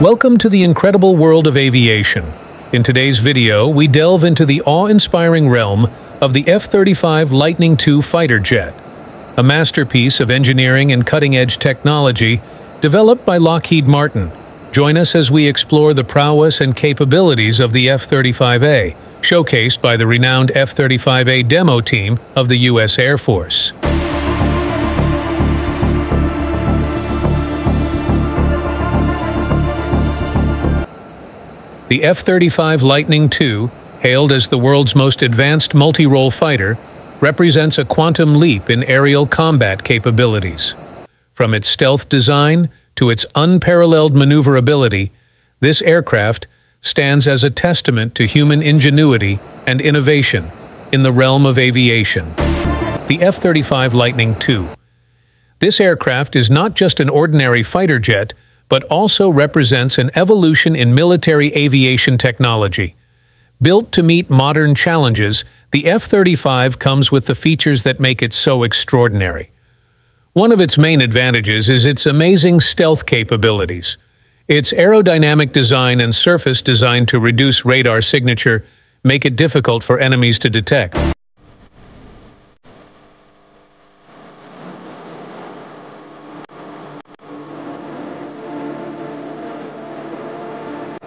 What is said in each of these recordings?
Welcome to the incredible world of aviation. In today's video, we delve into the awe-inspiring realm of the F-35 Lightning II fighter jet, a masterpiece of engineering and cutting-edge technology developed by Lockheed Martin. Join us as we explore the prowess and capabilities of the F-35A, showcased by the renowned F-35A demo team of the U.S. Air Force. The F-35 Lightning II, hailed as the world's most advanced multi-role fighter, represents a quantum leap in aerial combat capabilities. From its stealth design to its unparalleled maneuverability, this aircraft stands as a testament to human ingenuity and innovation in the realm of aviation. The F-35 Lightning II. This aircraft is not just an ordinary fighter jet, but also represents an evolution in military aviation technology. Built to meet modern challenges, the F-35 comes with the features that make it so extraordinary. One of its main advantages is its amazing stealth capabilities. Its aerodynamic design and surface designed to reduce radar signature make it difficult for enemies to detect.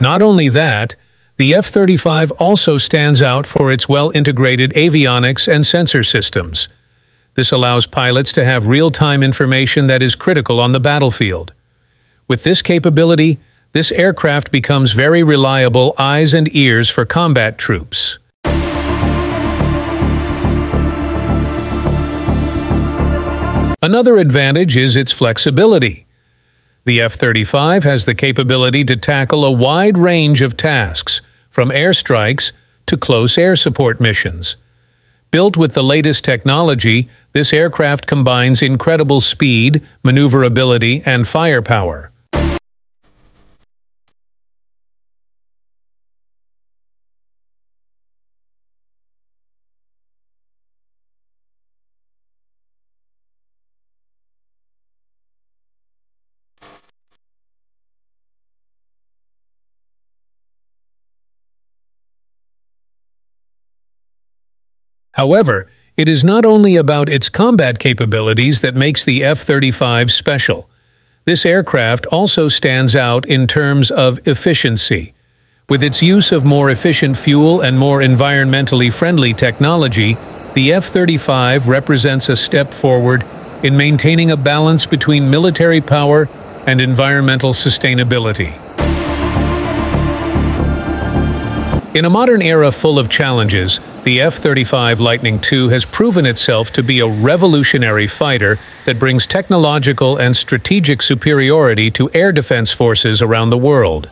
Not only that, the F-35 also stands out for its well-integrated avionics and sensor systems. This allows pilots to have real-time information that is critical on the battlefield. With this capability, this aircraft becomes very reliable eyes and ears for combat troops. Another advantage is its flexibility. The F-35 has the capability to tackle a wide range of tasks, from airstrikes to close air support missions. Built with the latest technology, this aircraft combines incredible speed, maneuverability, and firepower. However, it is not only about its combat capabilities that makes the F-35 special. This aircraft also stands out in terms of efficiency. With its use of more efficient fuel and more environmentally friendly technology, the F-35 represents a step forward in maintaining a balance between military power and environmental sustainability. In a modern era full of challenges, the F-35 Lightning II has proven itself to be a revolutionary fighter that brings technological and strategic superiority to air defense forces around the world.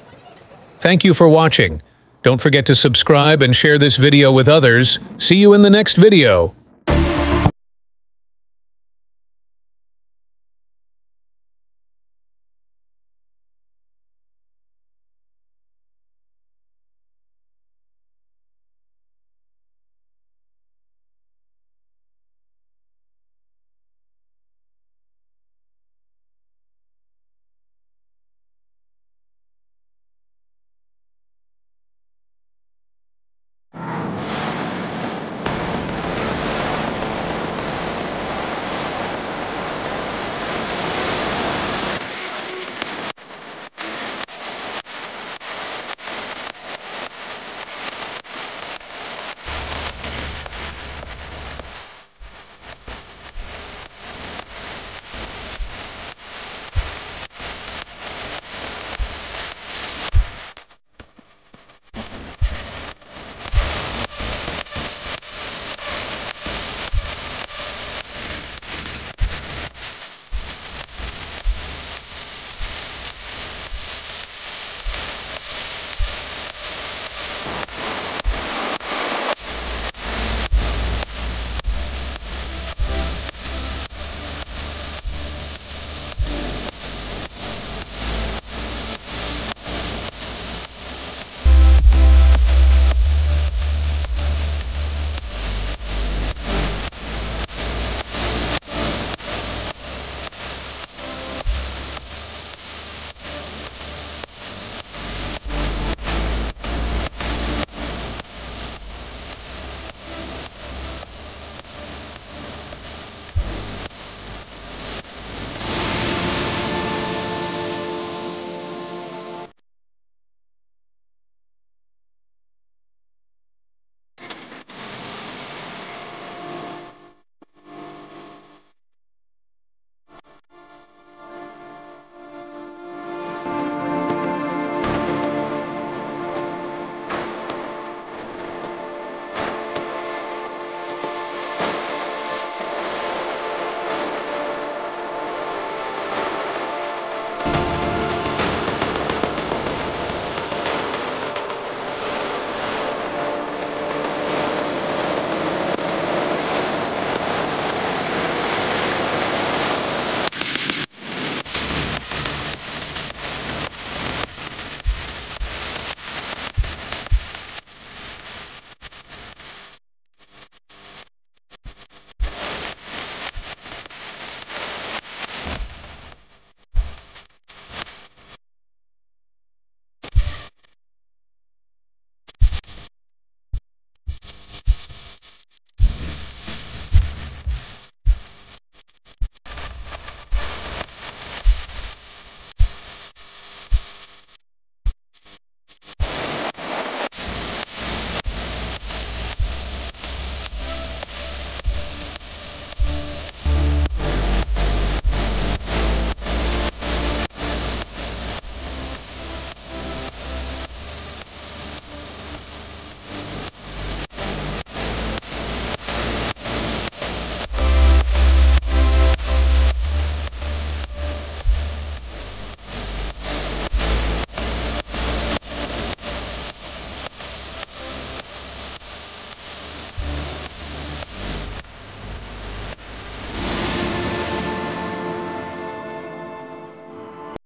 Thank you for watching. Don't forget to subscribe and share this video with others. See you in the next video.